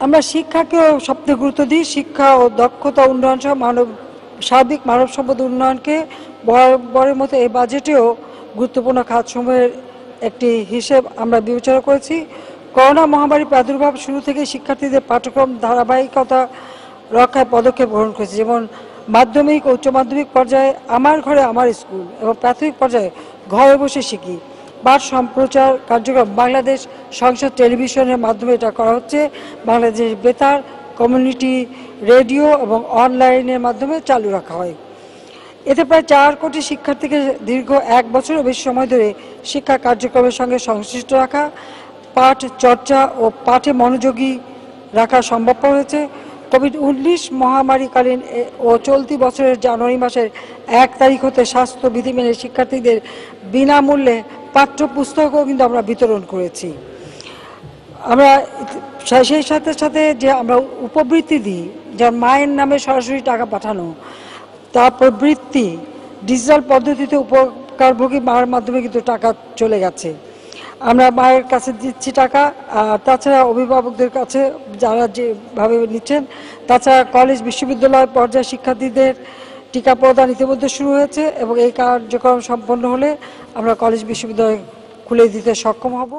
আমরা শিক্ষাকেও সবচেয়ে গুরুত্ব দিই। শিক্ষা ও দক্ষতা উন্নয়ন সহ মানব সার্বিক মানব সম্পদ উন্নয়নকে বরাবরের মতো এই বাজেটেও গুরুত্বপূর্ণ খাতসমূহের একটি হিসেব আমরা বিবেচনা করেছি। করোনা মহামারী প্রাদুর্ভাব শুরু থেকে শিক্ষার্থীদের পাঠ্যক্রম ধারাবাহিকতা রক্ষায় পদক্ষেপ গ্রহণ করেছে। যেমন মাধ্যমিক ও উচ্চ মাধ্যমিক পর্যায়ে আমার ঘরে আমার স্কুল এবং প্রাথমিক পর্যায়ে ঘরে বসে শিখি। পাঠ সম্প্রচার কার্যক্রম বাংলাদেশ সংসদ টেলিভিশনের মাধ্যমে এটা করা হচ্ছে। বাংলাদেশ বেতার, কমিউনিটি রেডিও এবং অনলাইনের মাধ্যমে চালু রাখা হয়। এতে প্রায় চার কোটি শিক্ষার্থীকে দীর্ঘ এক বছরের বেশি সময় ধরে শিক্ষা কার্যক্রমের সঙ্গে সংশ্লিষ্ট রাখা, পাঠ চর্চা ও পাঠে মনোযোগী রাখা সম্ভবপর হয়েছে। কোভিড উনিশ মহামারীকালীন ও চলতি বছরের জানুয়ারি মাসের এক তারিখ হতে স্বাস্থ্য বিধি মেনে শিক্ষার্থীদের বিনামূল্যে পাঠ্যপুস্তকও কিন্তু আমরা বিতরণ করেছি। আমরা সেই সাথে সাথে যে আমরা উপবৃত্তি দিই যার মায়ের নামে সরাসরি টাকা পাঠানো তারপর বৃত্তি ডিজিটাল পদ্ধতিতে উপকারভোগী মায়ের মাধ্যমে কিন্তু টাকা চলে গেছে। আমরা মায়ের কাছে দিচ্ছি টাকা, আর তাছাড়া অভিভাবকদের কাছে যারা যেভাবে নিচ্ছেন, তাছাড়া কলেজ বিশ্ববিদ্যালয় পর্যায়ে শিক্ষার্থীদের টিকা প্রদান ইতিমধ্যে শুরু হয়েছে এবং এই কার্যক্রম সম্পন্ন হলে আমরা কলেজ বিশ্ববিদ্যালয় খুলে দিতে সক্ষম হব।